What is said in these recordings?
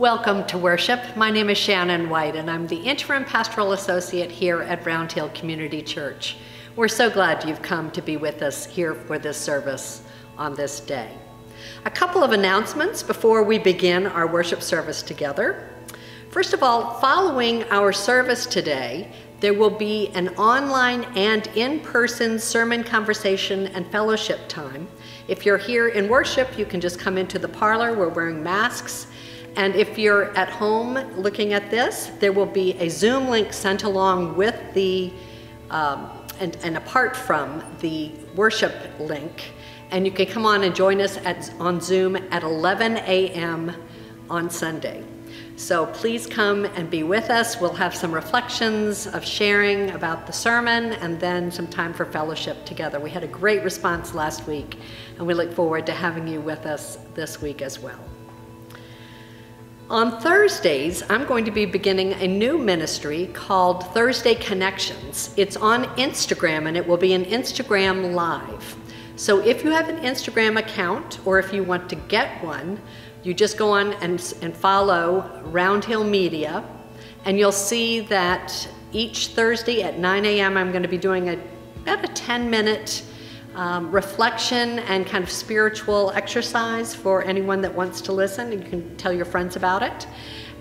Welcome to worship. My name is Shannon White, and I'm the interim pastoral associate here at Round Hill Community Church. We're so glad you've come to be with us here for this service on this day. A couple of announcements before we begin our worship service together. First of all, following our service today, there will be an online and in person sermon conversation and fellowship time. If you're here in worship, you can just come into the parlor. We're wearing masks and if you're at home looking at this, there will be a Zoom link sent along with the, um, and, and apart from the worship link. And you can come on and join us at, on Zoom at 11 a.m. on Sunday. So please come and be with us. We'll have some reflections of sharing about the sermon and then some time for fellowship together. We had a great response last week, and we look forward to having you with us this week as well. On Thursdays, I'm going to be beginning a new ministry called Thursday Connections. It's on Instagram and it will be an Instagram Live. So if you have an Instagram account or if you want to get one, you just go on and, and follow Roundhill Media and you'll see that each Thursday at 9 a.m. I'm going to be doing a, about a 10 minute um, reflection and kind of spiritual exercise for anyone that wants to listen. You can tell your friends about it.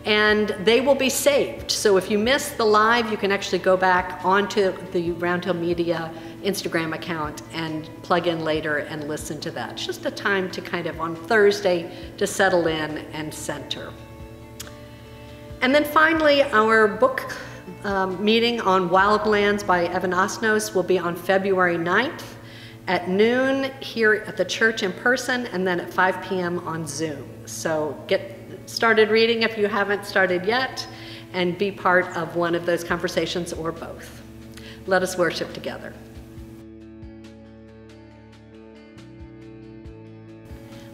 And they will be saved. So if you miss the live, you can actually go back onto the Roundhill Media Instagram account and plug in later and listen to that. It's just a time to kind of on Thursday to settle in and center. And then finally, our book um, meeting on Wildlands by Evan Osnos will be on February 9th at noon here at the church in person and then at 5 p.m. on Zoom. So get started reading if you haven't started yet and be part of one of those conversations or both. Let us worship together.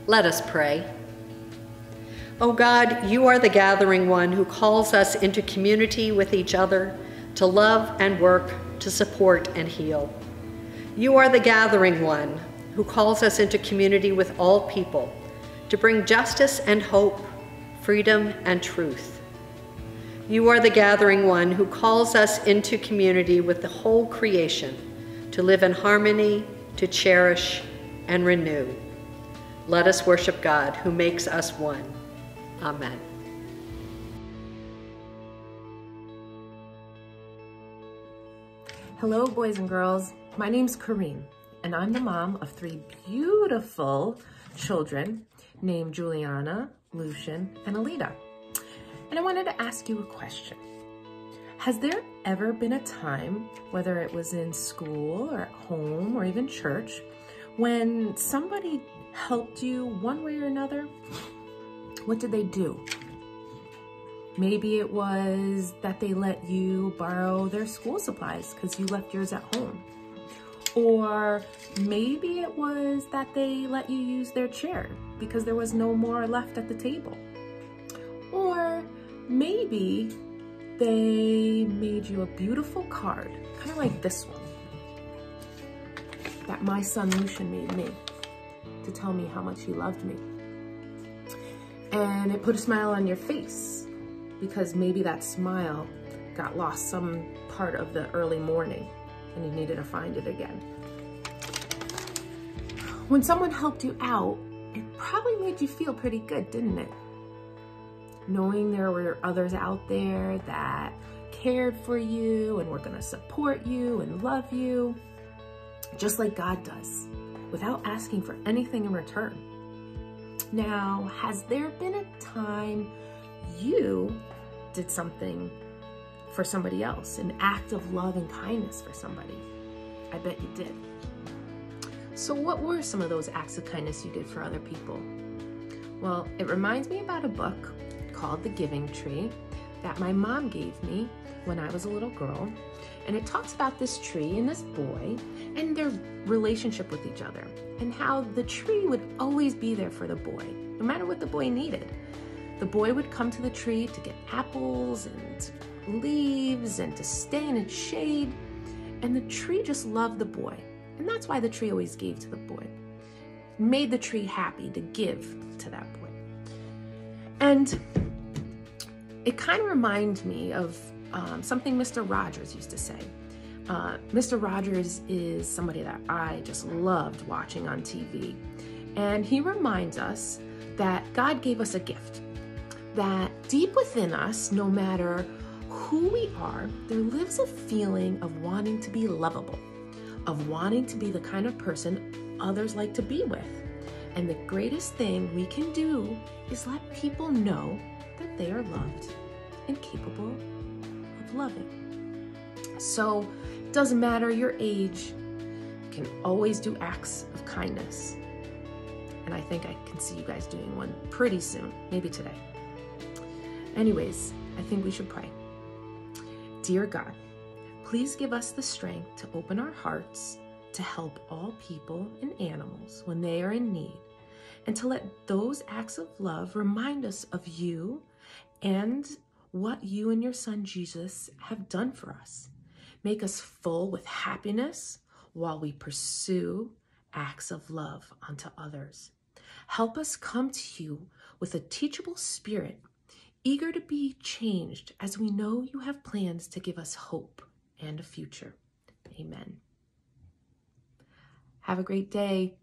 Let us pray. O oh God, you are the gathering one who calls us into community with each other to love and work, to support and heal. You are the gathering one who calls us into community with all people to bring justice and hope, freedom and truth. You are the gathering one who calls us into community with the whole creation to live in harmony, to cherish and renew. Let us worship God who makes us one. Amen. Hello, boys and girls. My name's Kareen, and I'm the mom of three beautiful children named Juliana, Lucian, and Alita. And I wanted to ask you a question. Has there ever been a time, whether it was in school or at home or even church, when somebody helped you one way or another? What did they do? Maybe it was that they let you borrow their school supplies because you left yours at home. Or maybe it was that they let you use their chair because there was no more left at the table. Or maybe they made you a beautiful card, kind of like this one, that my son Lucian made me to tell me how much he loved me. And it put a smile on your face because maybe that smile got lost some part of the early morning and you needed to find it again. When someone helped you out, it probably made you feel pretty good, didn't it? Knowing there were others out there that cared for you and were gonna support you and love you, just like God does, without asking for anything in return. Now, has there been a time you did something for somebody else, an act of love and kindness for somebody? I bet you did. So what were some of those acts of kindness you did for other people? Well, it reminds me about a book called The Giving Tree that my mom gave me when I was a little girl. And it talks about this tree and this boy and their relationship with each other and how the tree would always be there for the boy, no matter what the boy needed. The boy would come to the tree to get apples and leaves and to stay in its shade. And the tree just loved the boy. And that's why the tree always gave to the boy. Made the tree happy to give to that boy. And it kind of reminds me of um, something Mr. Rogers used to say. Uh, Mr. Rogers is somebody that I just loved watching on TV. And he reminds us that God gave us a gift, that deep within us, no matter who we are, there lives a feeling of wanting to be lovable, of wanting to be the kind of person others like to be with. And the greatest thing we can do is let people know that they are loved and capable of loving. So, it doesn't matter your age, you can always do acts of kindness. And I think I can see you guys doing one pretty soon, maybe today. Anyways, I think we should pray. Dear God, please give us the strength to open our hearts to help all people and animals when they are in need, and to let those acts of love remind us of you and what you and your Son Jesus have done for us. Make us full with happiness while we pursue acts of love unto others. Help us come to you with a teachable spirit, eager to be changed as we know you have plans to give us hope and a future. Amen. Have a great day.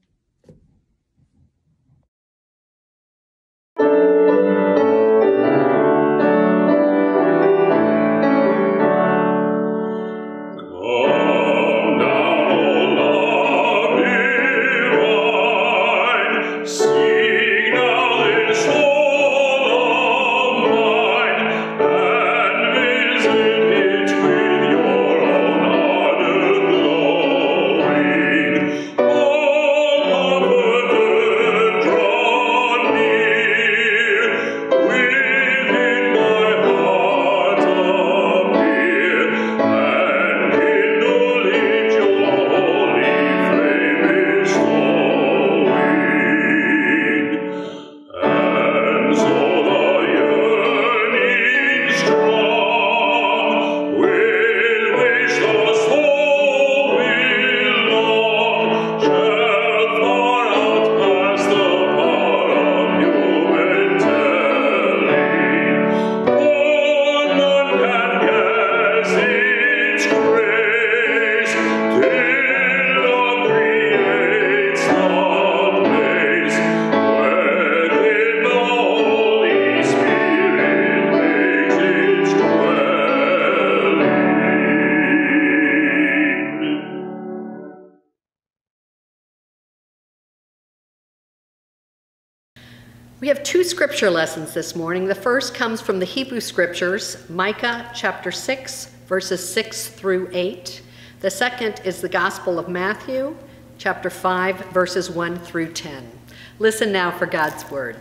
We have two scripture lessons this morning. The first comes from the Hebrew scriptures, Micah chapter 6, verses 6 through 8. The second is the Gospel of Matthew, chapter 5, verses 1 through 10. Listen now for God's word.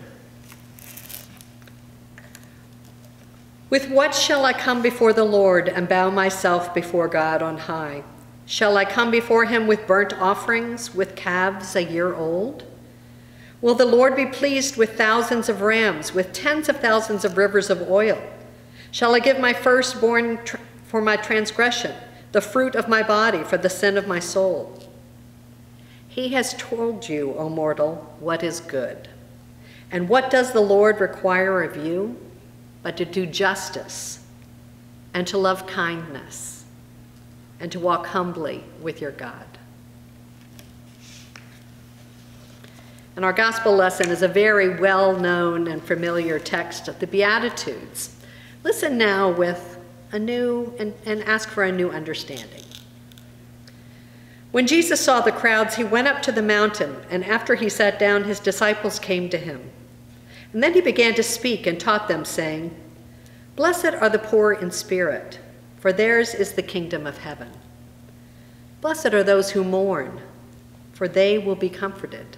With what shall I come before the Lord and bow myself before God on high? Shall I come before him with burnt offerings, with calves a year old? Will the Lord be pleased with thousands of rams, with tens of thousands of rivers of oil? Shall I give my firstborn for my transgression, the fruit of my body for the sin of my soul? He has told you, O mortal, what is good. And what does the Lord require of you? But to do justice, and to love kindness, and to walk humbly with your God. And our gospel lesson is a very well known and familiar text of the Beatitudes. Listen now with a new and, and ask for a new understanding. When Jesus saw the crowds, he went up to the mountain, and after he sat down, his disciples came to him. And then he began to speak and taught them, saying, Blessed are the poor in spirit, for theirs is the kingdom of heaven. Blessed are those who mourn, for they will be comforted.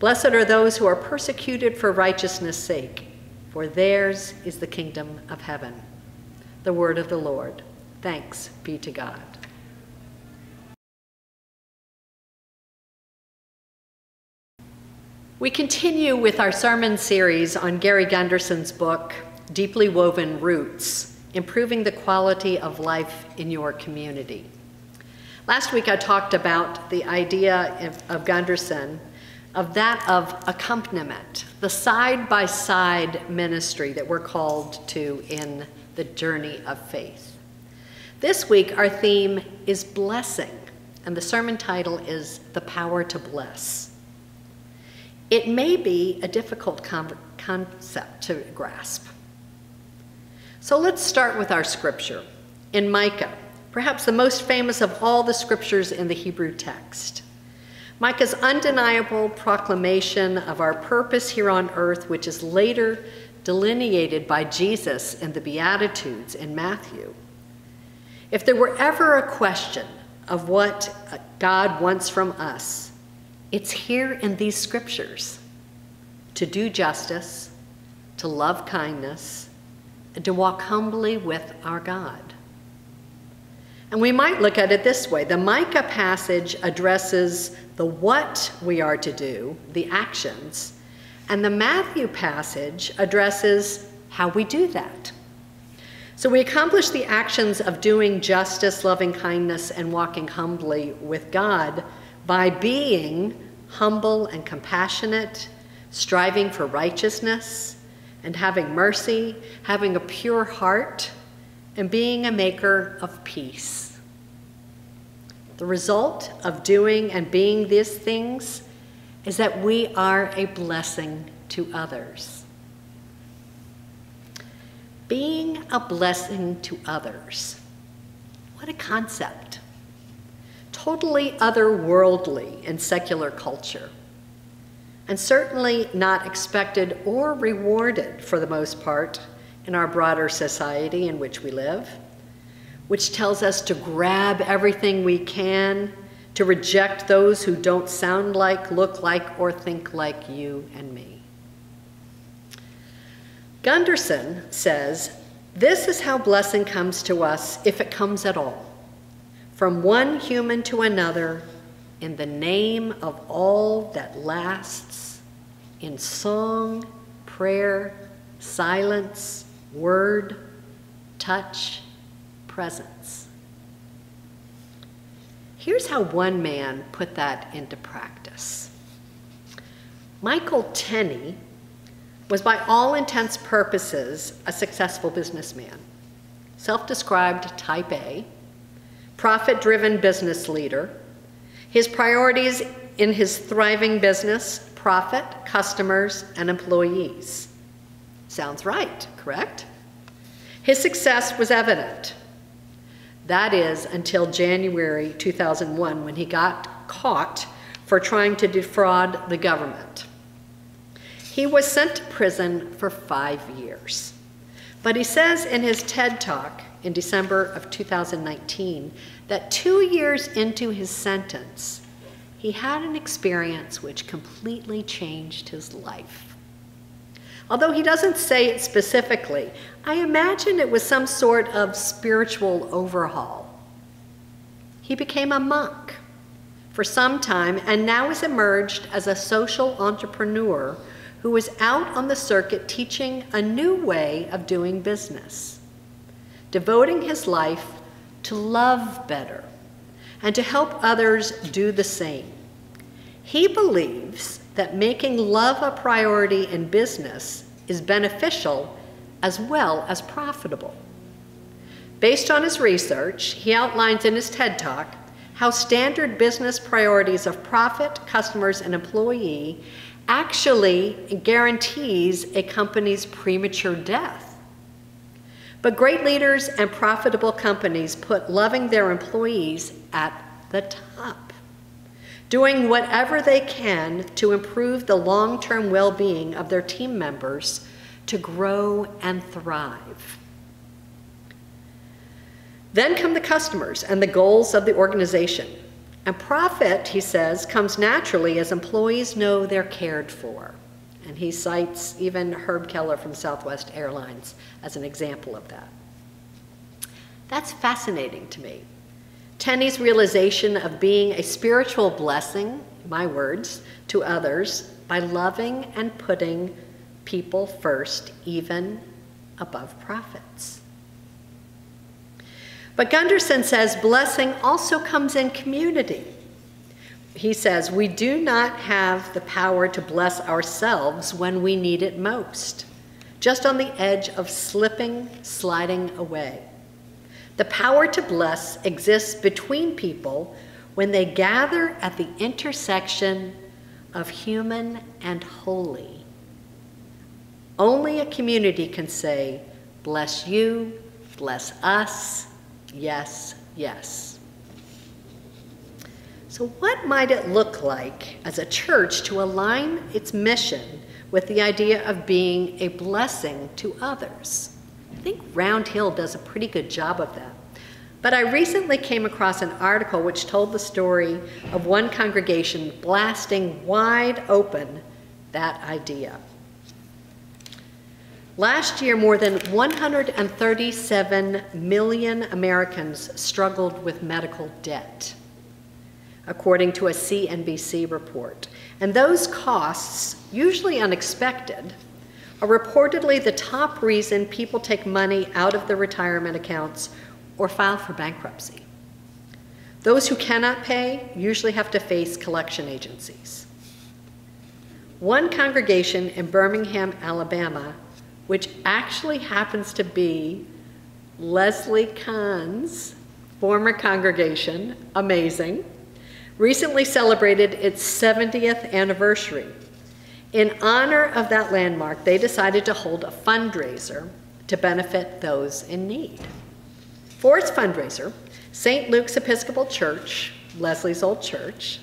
Blessed are those who are persecuted for righteousness' sake, for theirs is the kingdom of heaven. The word of the Lord. Thanks be to God. We continue with our sermon series on Gary Gunderson's book, Deeply Woven Roots Improving the Quality of Life in Your Community. Last week I talked about the idea of, of Gunderson, of that of accompaniment, the side by side ministry that we're called to in the journey of faith. This week our theme is blessing, and the sermon title is The Power to Bless. It may be a difficult concept to grasp. So let's start with our scripture. In Micah, perhaps the most famous of all the scriptures in the Hebrew text. Micah's undeniable proclamation of our purpose here on earth, which is later delineated by Jesus in the Beatitudes in Matthew. If there were ever a question of what God wants from us, it's here in these scriptures to do justice, to love kindness, and to walk humbly with our God. And we might look at it this way the Micah passage addresses the what we are to do, the actions, and the Matthew passage addresses how we do that. So we accomplish the actions of doing justice, loving kindness, and walking humbly with God by being humble and compassionate, striving for righteousness, and having mercy, having a pure heart, and being a maker of peace. The result of doing and being these things is that we are a blessing to others. Being a blessing to others. What a concept totally otherworldly in secular culture, and certainly not expected or rewarded for the most part in our broader society in which we live, which tells us to grab everything we can, to reject those who don't sound like, look like, or think like you and me. Gunderson says, This is how blessing comes to us, if it comes at all from one human to another in the name of all that lasts, in song, prayer, silence, word, touch, presence. Here's how one man put that into practice. Michael Tenney was, by all intents purposes, a successful businessman, self described type A profit driven business leader. His priorities in his thriving business profit, customers, and employees. Sounds right, correct? His success was evident. That is until January 2001 when he got caught for trying to defraud the government. He was sent to prison for five years. But he says in his TED Talk in December of 2019 that two years into his sentence, he had an experience which completely changed his life. Although he doesn't say it specifically, I imagine it was some sort of spiritual overhaul. He became a monk for some time and now has emerged as a social entrepreneur who is out on the circuit teaching a new way of doing business devoting his life to love better and to help others do the same. He believes that making love a priority in business is beneficial as well as profitable. Based on his research, he outlines in his TED Talk how standard business priorities of profit, customers, and employee actually guarantees a company's premature death. But great leaders and profitable companies put loving their employees at the top, doing whatever they can to improve the long term well being of their team members to grow and thrive. Then come the customers and the goals of the organization. And profit, he says, comes naturally as employees know they're cared for. And he cites even Herb Kelleher from Southwest Airlines as an example of that. That's fascinating to me. Tenney's realization of being a spiritual blessing, my words, to others by loving and putting people first, even above profits. But Gunderson says blessing also comes in community. He says, We do not have the power to bless ourselves when we need it most, just on the edge of slipping, sliding away. The power to bless exists between people when they gather at the intersection of human and holy. Only a community can say, Bless you, bless us, yes, yes. So, what might it look like as a church to align its mission with the idea of being a blessing to others? I think Round Hill does a pretty good job of that. But I recently came across an article which told the story of one congregation blasting wide open that idea. Last year, more than 137 million Americans struggled with medical debt, according to a CNBC report. And those costs, usually unexpected, are reportedly the top reason people take money out of their retirement accounts or file for bankruptcy. Those who cannot pay usually have to face collection agencies. One congregation in Birmingham, Alabama, which actually happens to be Leslie Kahn's former congregation, amazing, recently celebrated its 70th anniversary. In honor of that landmark, they decided to hold a fundraiser to benefit those in need. For its fundraiser, St. Luke's Episcopal Church, Leslie's old church,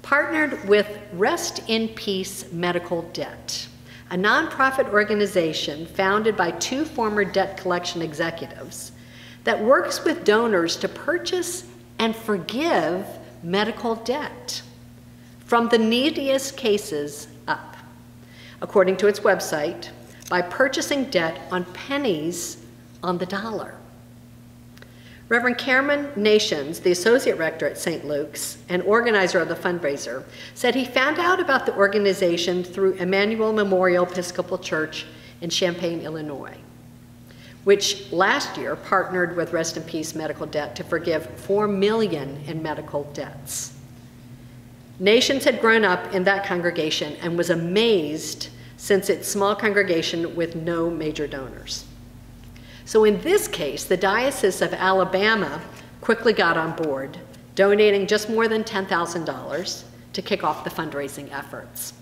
partnered with Rest in Peace Medical Debt, a nonprofit organization founded by two former debt collection executives that works with donors to purchase and forgive medical debt from the neediest cases according to its website, by purchasing debt on pennies on the dollar. Reverend Cameron Nations, the associate rector at St. Luke's and organizer of the fundraiser, said he found out about the organization through Emmanuel Memorial Episcopal Church in Champaign, Illinois, which last year partnered with Rest in Peace Medical Debt to forgive 4 million in medical debts. Nations had grown up in that congregation and was amazed since its small congregation with no major donors. So in this case, the Diocese of Alabama quickly got on board, donating just more than $10,000 to kick off the fundraising efforts.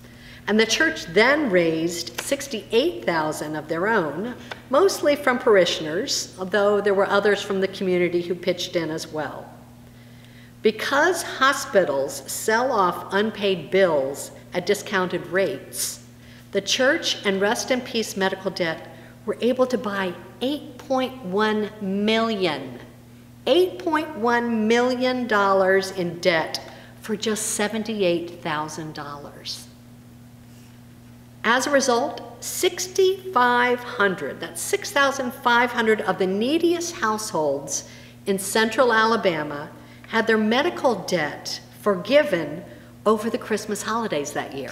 And the church then raised 68,000 of their own, mostly from parishioners, although there were others from the community who pitched in as well. Because hospitals sell off unpaid bills at discounted rates, the church and Rest in Peace Medical Debt were able to buy 8.1 million, $8.1 million in debt for just $78,000. As a result, 6,500, that's 6,500 of the neediest households in central Alabama had their medical debt forgiven over the Christmas holidays that year.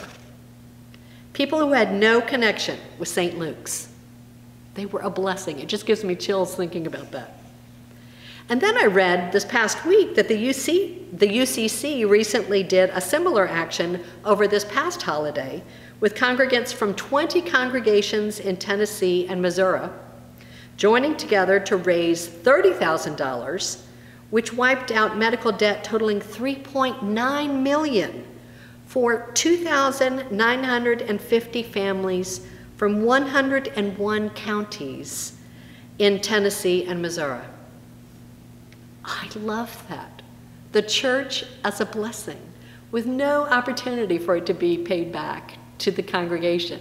People who had no connection with St. Luke's. They were a blessing. It just gives me chills thinking about that. And then I read this past week that the, UC, the UCC recently did a similar action over this past holiday with congregants from 20 congregations in Tennessee and Missouri joining together to raise $30,000, which wiped out medical debt totaling 3.9 million for 2,950 families from 101 counties in Tennessee and Missouri. I love that. The church as a blessing with no opportunity for it to be paid back to the congregation.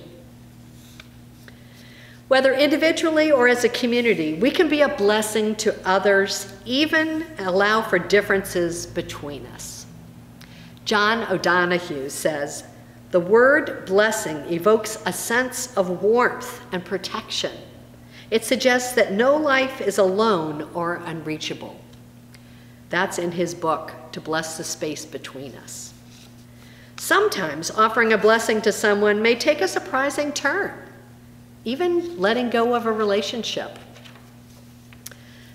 Whether individually or as a community, we can be a blessing to others, even allow for differences between us. John O'Donohue says, the word blessing evokes a sense of warmth and protection. It suggests that no life is alone or unreachable. That's in his book, To Bless the Space Between Us. Sometimes offering a blessing to someone may take a surprising turn, even letting go of a relationship.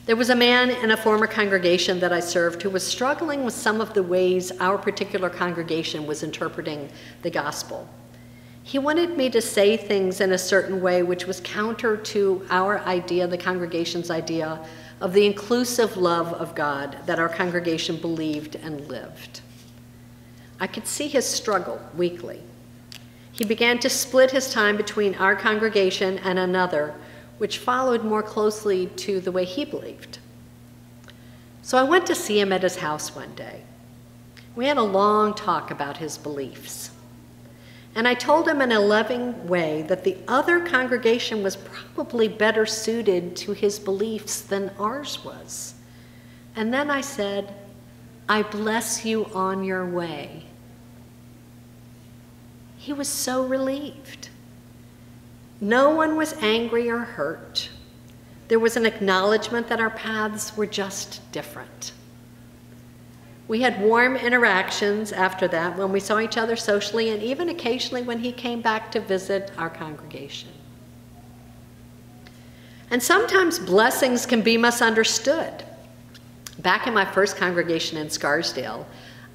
There was a man in a former congregation that I served who was struggling with some of the ways our particular congregation was interpreting the gospel. He wanted me to say things in a certain way which was counter to our idea, the congregation's idea, of the inclusive love of God that our congregation believed and lived. I could see his struggle weekly. He began to split his time between our congregation and another, which followed more closely to the way he believed. So I went to see him at his house one day. We had a long talk about his beliefs. And I told him in a loving way that the other congregation was probably better suited to his beliefs than ours was. And then I said, I bless you on your way. He was so relieved. No one was angry or hurt. There was an acknowledgement that our paths were just different. We had warm interactions after that when we saw each other socially and even occasionally when he came back to visit our congregation. And sometimes blessings can be misunderstood. Back in my first congregation in Scarsdale,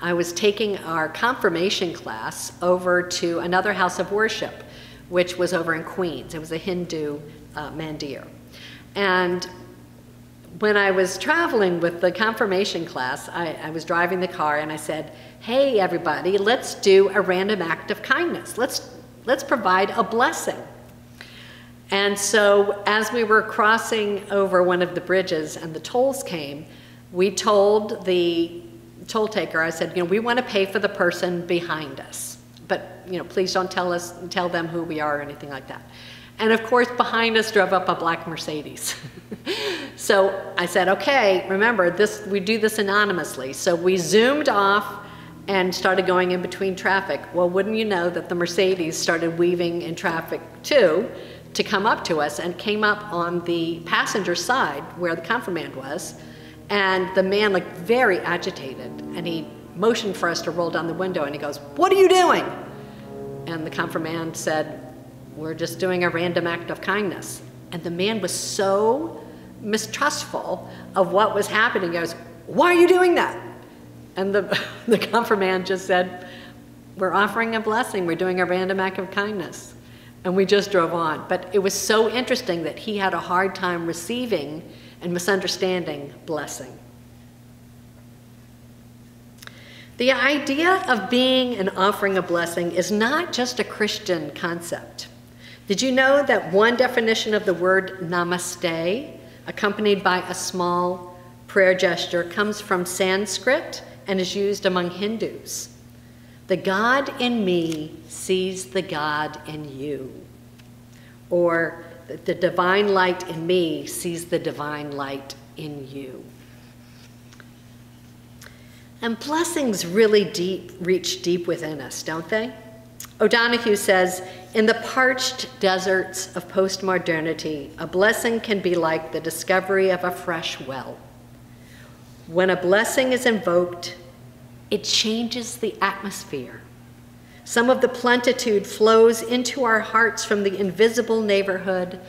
I was taking our confirmation class over to another house of worship, which was over in Queens. It was a Hindu uh, mandir. And when I was traveling with the confirmation class, I, I, was driving the car and I said, hey everybody, let's do a random act of kindness. Let's, let's provide a blessing. And so as we were crossing over one of the bridges and the tolls came, we told the toll taker, I said, you know, we want to pay for the person behind us. But, you know, please don't tell us, tell them who we are or anything like that. And of course, behind us drove up a black Mercedes. so I said, okay, remember, this, we do this anonymously. So we zoomed off and started going in between traffic. Well, wouldn't you know that the Mercedes started weaving in traffic too to come up to us and came up on the passenger side where the confirmand was. And the man looked very agitated and he motioned for us to roll down the window and he goes, What are you doing? And the confirmand said, we're just doing a random act of kindness. And the man was so mistrustful of what was happening. He goes, Why are you doing that? And the, the confirmand just said, We're offering a blessing. We're doing a random act of kindness. And we just drove on. But it was so interesting that he had a hard time receiving and misunderstanding blessing. The idea of being and offering a blessing is not just a Christian concept. Did you know that one definition of the word namaste, accompanied by a small prayer gesture, comes from Sanskrit and is used among Hindus? The God in me sees the God in you. Or the divine light in me sees the divine light in you. And blessings really deep reach deep within us, don't they? O'Donohue says, in the parched deserts of postmodernity, a blessing can be like the discovery of a fresh well. When a blessing is invoked, it changes the atmosphere. Some of the plenitude flows into our hearts from the invisible neighborhood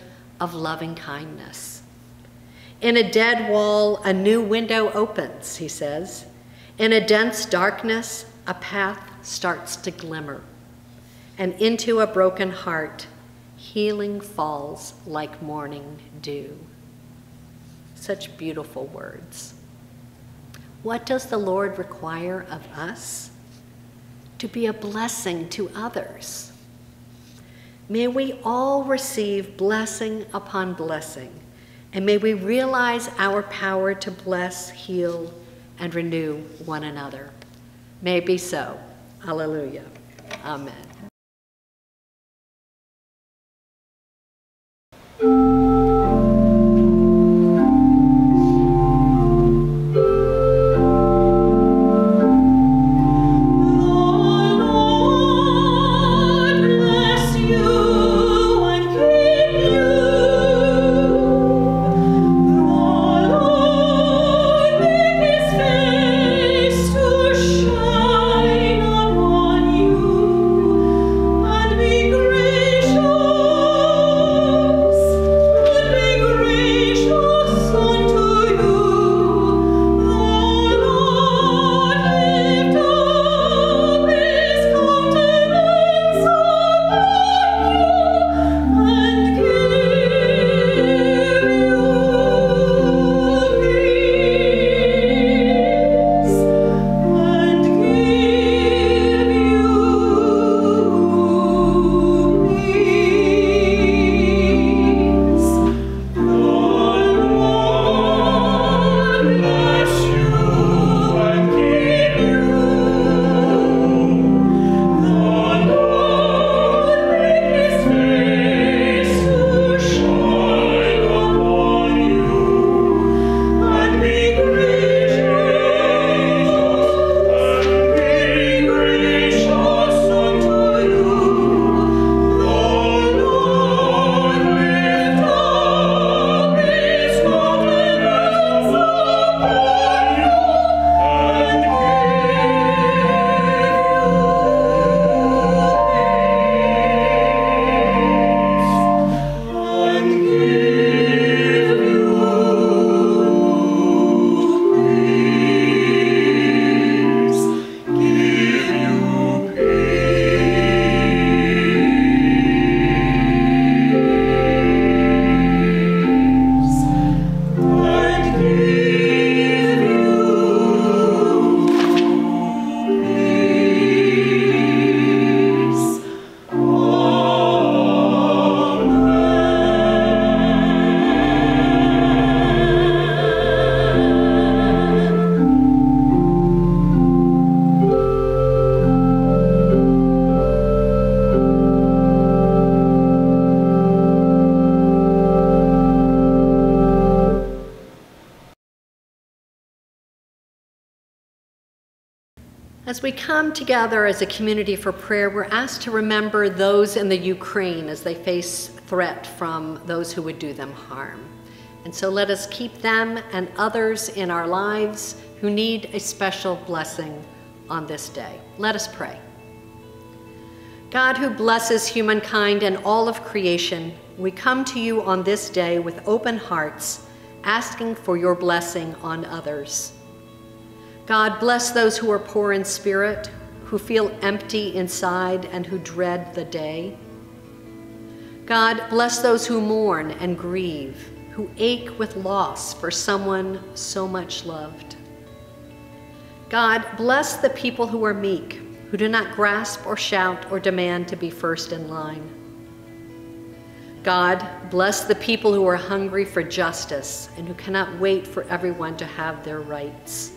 of loving kindness. In a dead wall, a new window opens, he says. In a dense darkness, a path starts to glimmer and into a broken heart, healing falls like morning dew. Such beautiful words. What does the Lord require of us? To be a blessing to others. May we all receive blessing upon blessing, and may we realize our power to bless, heal, and renew one another. May be so. Hallelujah. Amen. We come together as a community for prayer, we're asked to remember those in the Ukraine as they face threat from those who would do them harm. And so let us keep them and others in our lives who need a special blessing on this day. Let us pray. God, who blesses humankind and all of creation, we come to you on this day with open hearts, asking for your blessing on others. God, bless those who are poor in spirit, who feel empty inside, and who dread the day. God, bless those who mourn and grieve, who ache with loss for someone so much loved. God, bless the people who are meek, who do not grasp or shout or demand to be first in line. God, bless the people who are hungry for justice and who cannot wait for everyone to have their rights.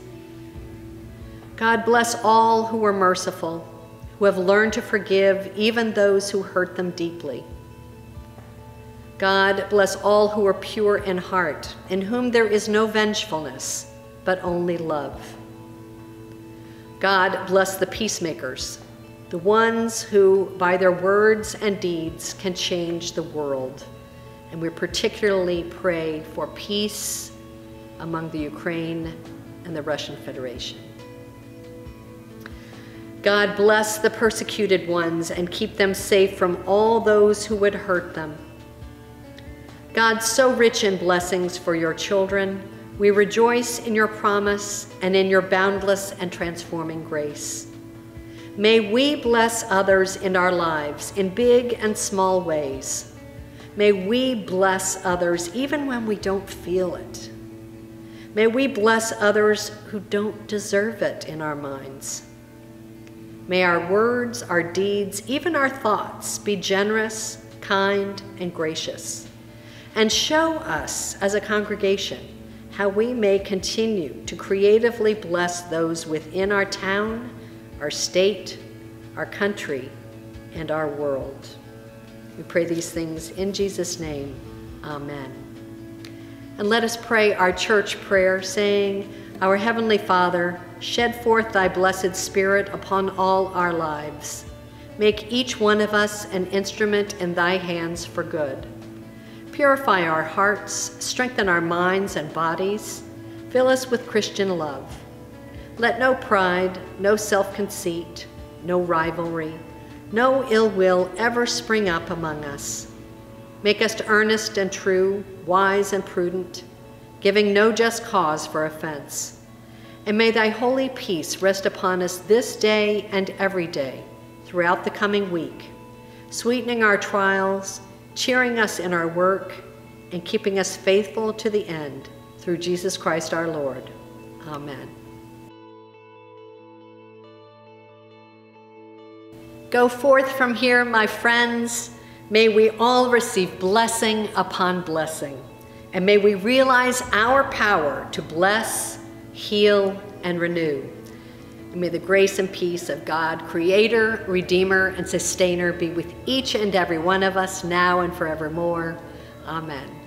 God bless all who are merciful, who have learned to forgive even those who hurt them deeply. God bless all who are pure in heart, in whom there is no vengefulness, but only love. God bless the peacemakers, the ones who, by their words and deeds, can change the world. And we particularly pray for peace among the Ukraine and the Russian Federation. God bless the persecuted ones and keep them safe from all those who would hurt them. God, so rich in blessings for your children, we rejoice in your promise and in your boundless and transforming grace. May we bless others in our lives in big and small ways. May we bless others even when we don't feel it. May we bless others who don't deserve it in our minds. May our words, our deeds, even our thoughts be generous, kind, and gracious, and show us as a congregation how we may continue to creatively bless those within our town, our state, our country, and our world. We pray these things in Jesus' name. Amen. And let us pray our church prayer, saying, Our Heavenly Father, shed forth thy blessed Spirit upon all our lives. Make each one of us an instrument in thy hands for good. Purify our hearts, strengthen our minds and bodies, fill us with Christian love. Let no pride, no self conceit, no rivalry, no ill will ever spring up among us. Make us earnest and true, wise and prudent, giving no just cause for offense and may thy holy peace rest upon us this day and every day throughout the coming week, sweetening our trials, cheering us in our work, and keeping us faithful to the end through Jesus Christ our Lord. Amen. Go forth from here, my friends. May we all receive blessing upon blessing, and may we realize our power to bless heal, and renew. And may the grace and peace of God, Creator, Redeemer, and Sustainer be with each and every one of us now and forevermore. Amen.